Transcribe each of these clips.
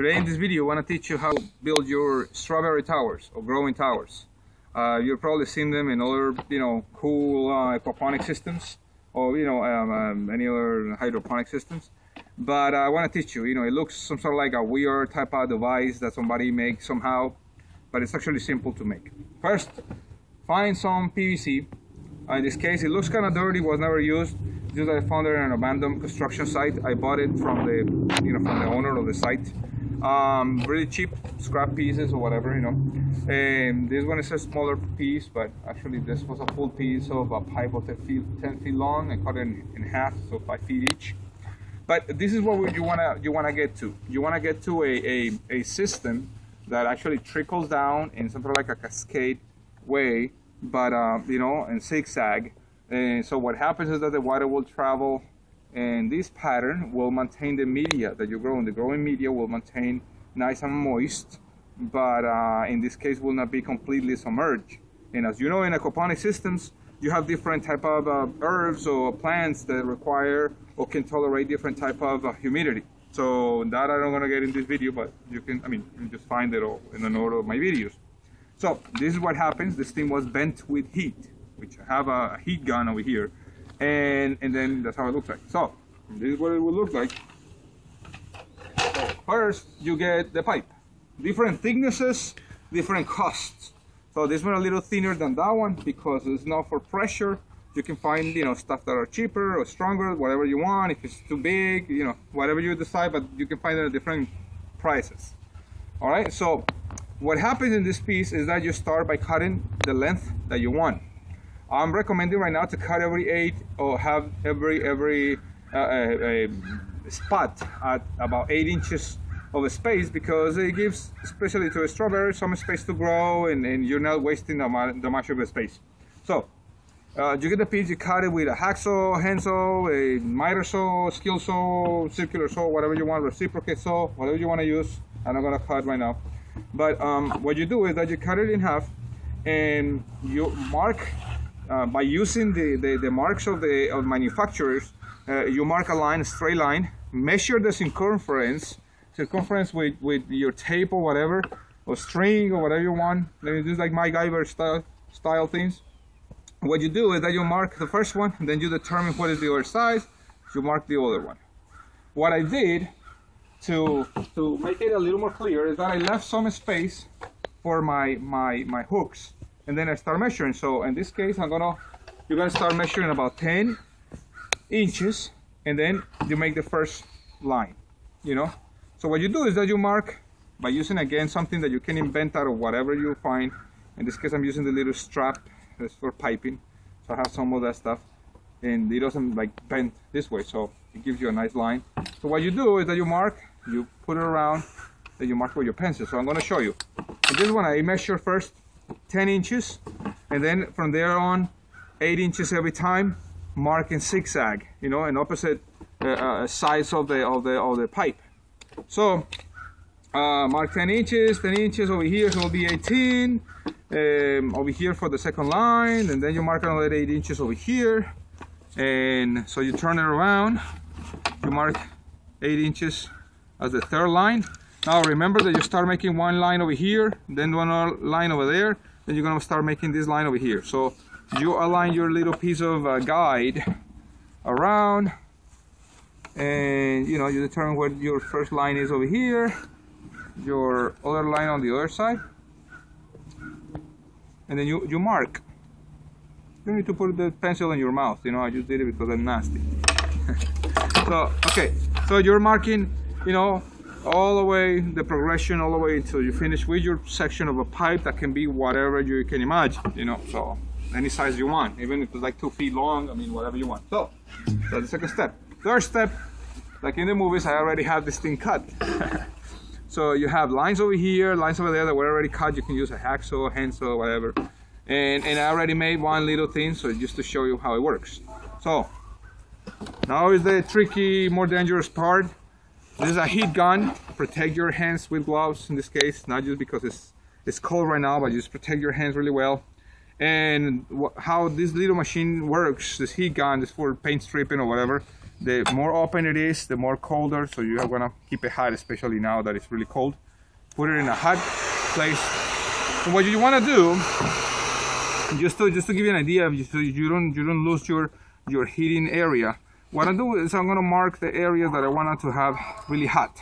Today in this video, I want to teach you how to build your strawberry towers or growing towers. Uh, you've probably seen them in other, you know, cool uh, aquaponic systems or, you know, um, um, any other hydroponic systems. But uh, I want to teach you, you know, it looks some sort of like a weird type of device that somebody makes somehow, but it's actually simple to make. First, find some PVC. Uh, in this case, it looks kind of dirty, was never used. Just I found it in an abandoned construction site. I bought it from the, you know, from the owner of the site um, really cheap scrap pieces or whatever you know. And this one is a smaller piece but actually this was a full piece of a pipe of 10 feet, 10 feet long I cut it in, in half so 5 feet each. But this is what you want to you want to get to. You want to get to a, a, a system that actually trickles down in something like a cascade way but uh, you know in zigzag. And so what happens is that the water will travel and this pattern will maintain the media that you grow in. The growing media will maintain nice and moist, but uh, in this case will not be completely submerged. And as you know, in aquaponic systems, you have different type of uh, herbs or plants that require or can tolerate different type of uh, humidity. So that I'm not gonna get in this video, but you can, I mean, you can just find it all in another of my videos. So this is what happens. This thing was bent with heat, which I have a heat gun over here and and then that's how it looks like. So this is what it will look like. So first you get the pipe. Different thicknesses different costs. So this one a little thinner than that one because it's not for pressure. You can find you know stuff that are cheaper or stronger whatever you want. If it's too big you know whatever you decide but you can find it at different prices. All right? So what happens in this piece is that you start by cutting the length that you want I'm recommending right now to cut every eight or have every every uh, spot at about eight inches of a space because it gives, especially to a strawberry, some space to grow and, and you're not wasting the, the much of the space. So uh, you get the piece, you cut it with a hacksaw, hand saw, a miter saw, skill saw, circular saw, whatever you want, reciprocate saw, whatever you want to use. I'm not gonna cut right now. But um, what you do is that you cut it in half and you mark uh, by using the, the, the, marks of the of manufacturers, uh, you mark a line, a straight line, measure the circumference, circumference with, with your tape or whatever, or string or whatever you want. Is like MacGyver style, style things. What you do is that you mark the first one, then you determine what is the other size, you mark the other one. What I did to, to make it a little more clear is that I left some space for my, my, my hooks and then I start measuring. So in this case, I'm gonna, you're gonna start measuring about 10 inches and then you make the first line, you know? So what you do is that you mark by using again something that you can invent out of whatever you find. In this case, I'm using the little strap that's for piping. So I have some of that stuff and it doesn't like bend this way. So it gives you a nice line. So what you do is that you mark, you put it around, then you mark with your pencil. So I'm gonna show you. And this one I measure first 10 inches and then from there on 8 inches every time marking zigzag you know an opposite uh, uh, size of the of the of the pipe. So uh, mark 10 inches 10 inches over here so it'll be 18 um, over here for the second line and then you mark another 8 inches over here and so you turn it around you mark 8 inches as the third line now remember that you start making one line over here, then one line over there, then you're gonna start making this line over here. So you align your little piece of uh, guide around and you know you determine what your first line is over here your other line on the other side and then you you mark you need to put the pencil in your mouth you know I just did it because I'm nasty so okay so you're marking you know all the way the progression all the way until you finish with your section of a pipe that can be whatever you can imagine you know so any size you want even if it's like two feet long i mean whatever you want. So that's the second step. Third step like in the movies i already have this thing cut. So you have lines over here lines over there that were already cut. You can use a hacksaw handsaw whatever. And and i already made one little thing so just to show you how it works. So now is the tricky more dangerous part this is a heat gun. Protect your hands with gloves in this case, not just because it's it's cold right now, but just protect your hands really well. And how this little machine works, this heat gun, is for paint stripping or whatever. the more open it is, the more colder. So you are gonna keep it hot, especially now that it's really cold. Put it in a hot place. And what you want to do, just to just to give you an idea, so you don't you don't lose your your heating area. What I do is I'm gonna mark the areas that I want to have really hot,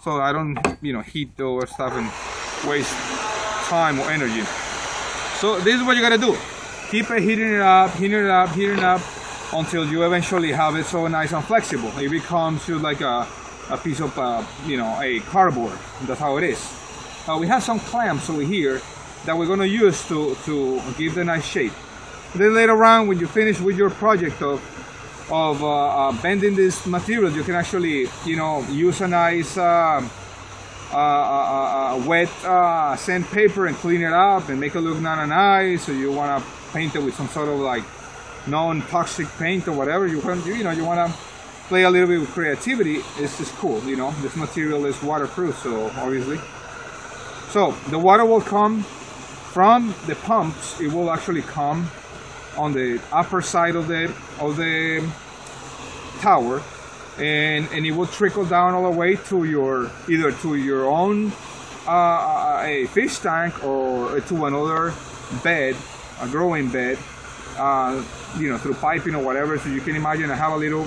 so I don't you know heat those stuff and waste time or energy. So this is what you gotta do. Keep it heating it up, heating it up, heating it up until you eventually have it so nice and flexible. It becomes like a, a piece of, uh, you know, a cardboard. That's how it is. Uh, we have some clamps over here that we're gonna use to, to give the nice shape. Then later on, when you finish with your project of, of uh, uh bending this material, you can actually, you know, use a nice um, uh, uh, wet sandpaper and clean it up and make it look not nice. So you wanna paint it with some sort of like non-toxic paint or whatever. You want you know you want to play a little bit with creativity. It's just cool you know. This material is waterproof so obviously. So the water will come from the pumps. It will actually come on the upper side of the of the tower and and it will trickle down all the way to your either to your own uh, a fish tank or to another bed a growing bed uh, you know through piping or whatever. So you can imagine I have a little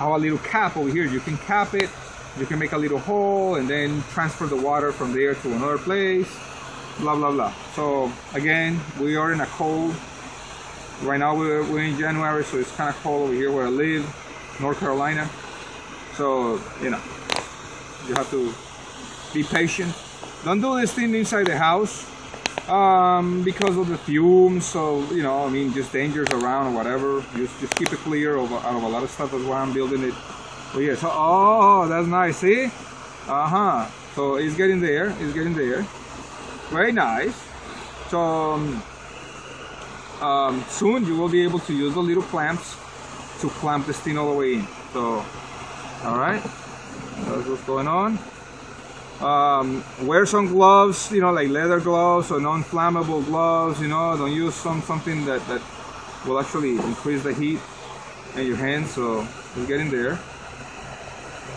have a little cap over here. You can cap it you can make a little hole and then transfer the water from there to another place blah blah blah. So again we are in a cold right now we're, we're in January so it's kind of cold over here where I live North Carolina so you know you have to be patient don't do this thing inside the house um, because of the fumes. So you know, I mean, just dangers around or whatever. Just just keep it clear of, out of a lot of stuff. That's why I'm building it. But yeah, so oh, that's nice. See, uh huh. So it's getting there. It's getting there. Very nice. So um, um, soon you will be able to use the little clamps to clamp this thing all the way in. So, all right. That's what's going on um, wear some gloves you know like leather gloves or non-flammable gloves you know don't use some something that that will actually increase the heat in your hands so it's getting there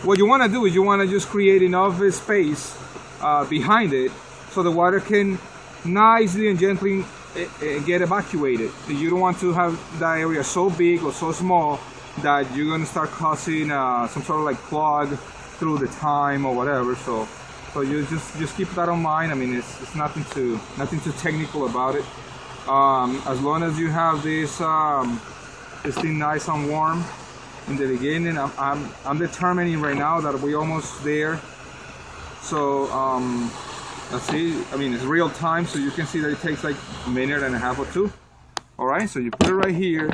what you want to do is you want to just create enough space uh, behind it so the water can nicely and gently get evacuated you don't want to have that area so big or so small that you're going to start causing uh, some sort of like clog through the time or whatever so so you just just keep that in mind. I mean, it's, it's nothing too nothing too technical about it. Um, as long as you have this um, this thing nice and warm in the beginning, I'm, I'm, I'm determining right now that we're almost there. So um, let's see. I mean, it's real time, so you can see that it takes like a minute and a half or two. All right, so you put it right here.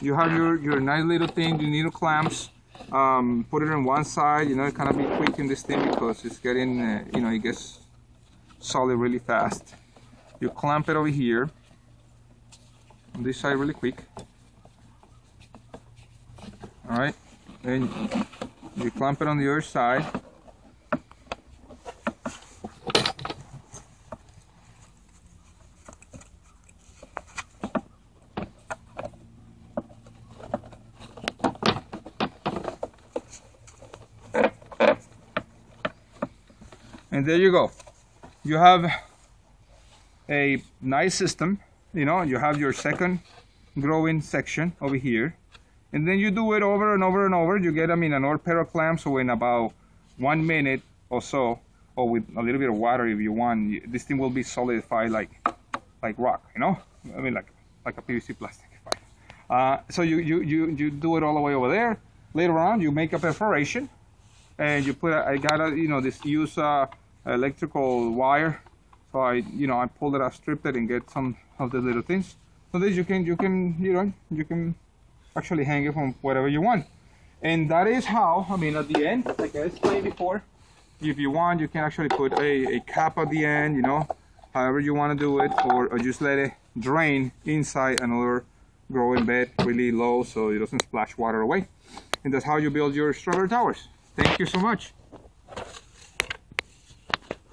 You have your your nice little thing. your needle clamps um, put it on one side you know kind of be quick in this thing because it's getting uh, you know it gets solid really fast you clamp it over here on this side really quick all right then you clamp it on the other side and there you go. You have a nice system you know you have your second growing section over here. And then you do it over and over and over. You get them in an old pair of clamps so in about one minute or so or with a little bit of water if you want. This thing will be solidified like like rock you know? I mean like like a PVC plastic. Uh, so you, you you you do it all the way over there. Later on you make a perforation and you put a, I got a you know this use uh, electrical wire. So I you know I pulled it I stripped it and get some of the little things. So this you can you can you know you can actually hang it from whatever you want. And that is how I mean at the end like I explained before if you want you can actually put a, a cap at the end you know however you want to do it or, or just let it drain inside another growing bed really low so it doesn't splash water away. And that's how you build your strawberry towers. Thank you so much